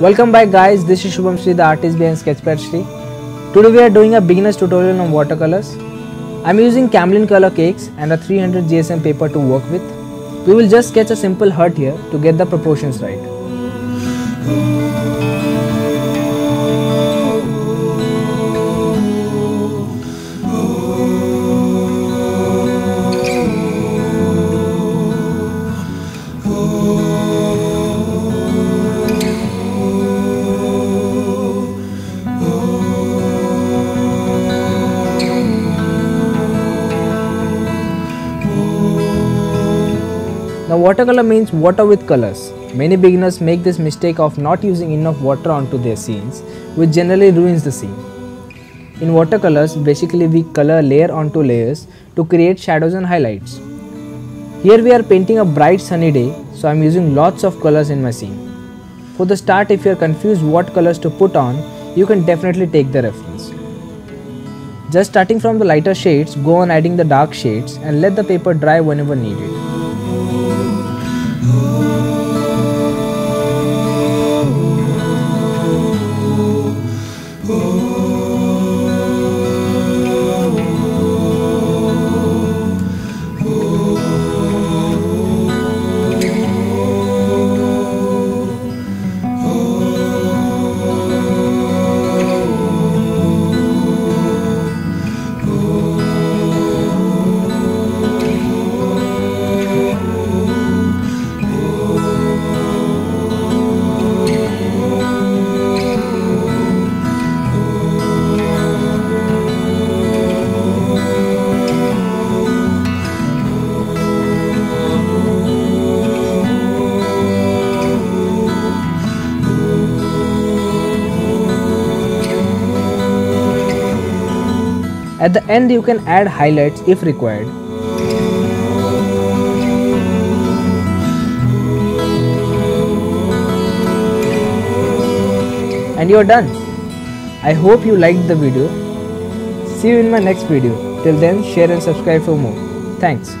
Welcome back guys, this is Shubham Sri, the artist behind Sketchpad Sri. Today we are doing a beginner's tutorial on watercolors. I'm using Camlin color cakes and a 300 GSM paper to work with. We will just sketch a simple heart here to get the proportions right. Now watercolor means water with colors. Many beginners make this mistake of not using enough water onto their scenes, which generally ruins the scene. In watercolors, basically we color layer onto layers to create shadows and highlights. Here we are painting a bright sunny day, so I am using lots of colors in my scene. For the start, if you are confused what colors to put on, you can definitely take the reference. Just starting from the lighter shades, go on adding the dark shades and let the paper dry whenever needed. Senhor. At the end you can add highlights if required. And you're done. I hope you liked the video. See you in my next video. Till then share and subscribe for more. Thanks.